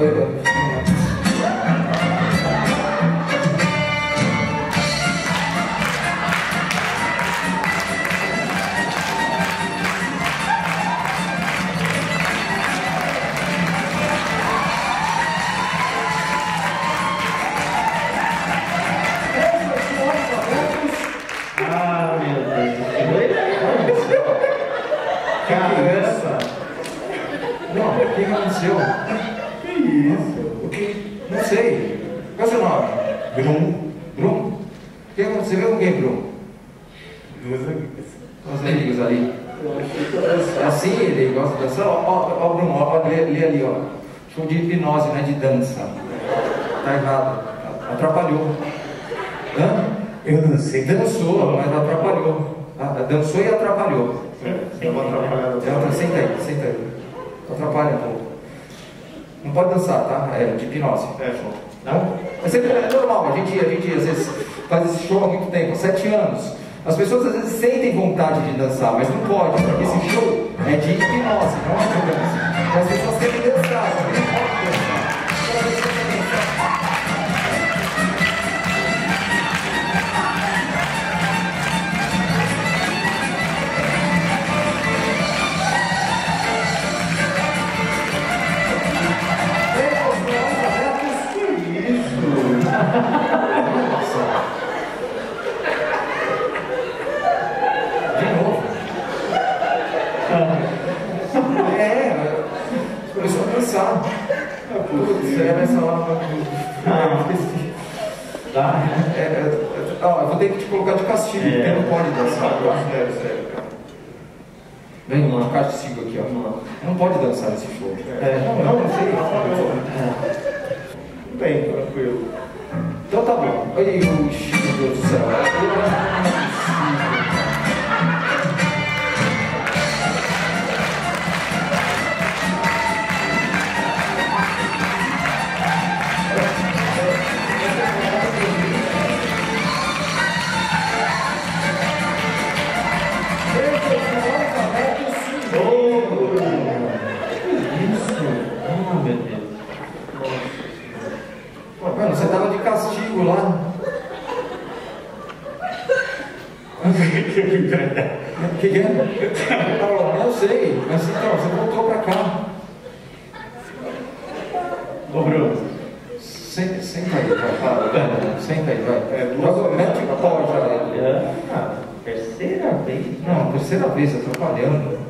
Foi bom. Caramba! Não, o que aconteceu? Sei. Qual é o seu nome? Brum. Brum? O que aconteceu com quem, Brum? Duas amigas. Os amigos ali. É assim, ele gosta de dançar. Ó, ó, ó Bruno, ó, lê, lê ali, ó. Show de hipnose, não é de dança. Tá errado. Atrapalhou. Hã? Eu não sei. Dançou, mas atrapalhou. Ah, Dançou e atrapalhou. Estava atrapalhando. É, Senta aí, senta aí. Atrapalha um pouco. Não pode dançar, tá? É de hipnose. É, show. Não? Mas é normal, a gente, a gente às vezes faz esse show há muito tempo, há sete anos. As pessoas às vezes sentem vontade de dançar, mas não pode, porque esse show é de hipnose, não é de dança. E as pessoas querem dançar, dançar. Putz, era essa lá. Ah, esqueci. Tá? É, é, é, ó, eu vou ter que te colocar de castigo, É. porque não pode dançar. tá? Sério, sério, cara. Vem um castigo aqui, ó. Não pode dançar nesse show. É, não, não, não sei. Bem, tranquilo. Então tá bom. Olha aí, o Chico, meu Deus do céu. Você tava de castigo lá. O que, que é? Não sei, mas então, você voltou pra cá. Ô, Bruno. Senta, senta aí, vai. Fala. Senta aí, vai. É, duas mete o pau já. Ah, terceira vez. Não, terceira vez, atrapalhando.